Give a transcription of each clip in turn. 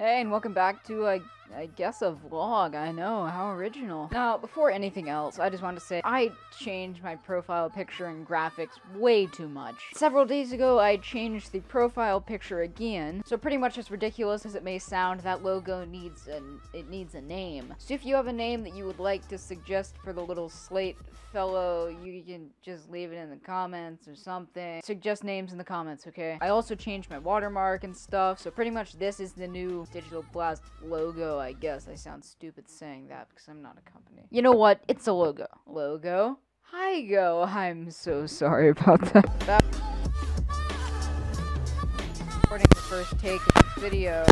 Hey, and welcome back to, uh, I guess, a vlog. I know, how original. Now, before anything else, I just want to say I changed my profile picture and graphics way too much. Several days ago, I changed the profile picture again, so pretty much as ridiculous as it may sound, that logo needs an it needs a name. So if you have a name that you would like to suggest for the little slate fellow, you can just leave it in the comments or something. Suggest names in the comments, okay? I also changed my watermark and stuff, so pretty much this is the new Digital Blast logo, I guess. I sound stupid saying that because I'm not a company. You know what? It's a logo. Logo? Hi go. I'm so sorry about that. that recording the first take of this video.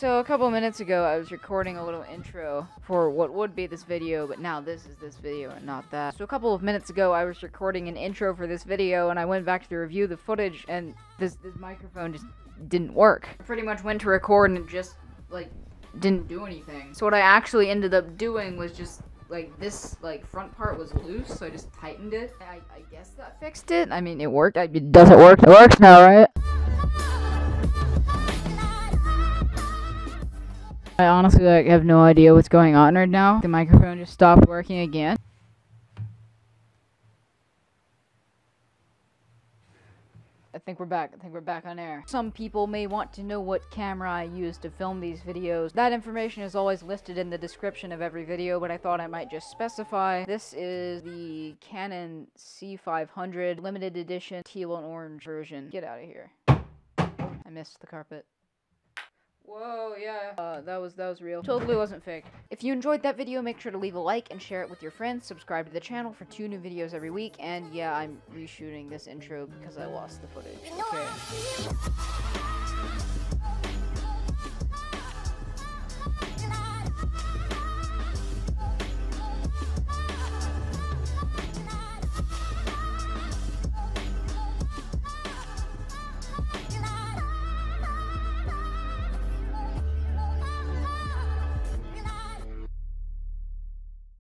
So a couple minutes ago, I was recording a little intro for what would be this video, but now this is this video and not that. So a couple of minutes ago, I was recording an intro for this video, and I went back to review the footage, and this this microphone just didn't work. I pretty much went to record and it just like didn't do anything. So what I actually ended up doing was just like this like front part was loose, so I just tightened it. I, I guess that fixed it. I mean, it worked. I, it doesn't work. It works now, right? I honestly like have no idea what's going on right now. The microphone just stopped working again. I think we're back. I think we're back on air. Some people may want to know what camera I use to film these videos. That information is always listed in the description of every video, but I thought I might just specify. This is the Canon C500 limited edition teal and orange version. Get out of here. I missed the carpet. Yeah. Uh, that was that was real. Totally wasn't fake. If you enjoyed that video, make sure to leave a like and share it with your friends. Subscribe to the channel for two new videos every week. And yeah, I'm reshooting this intro because I lost the footage. Okay.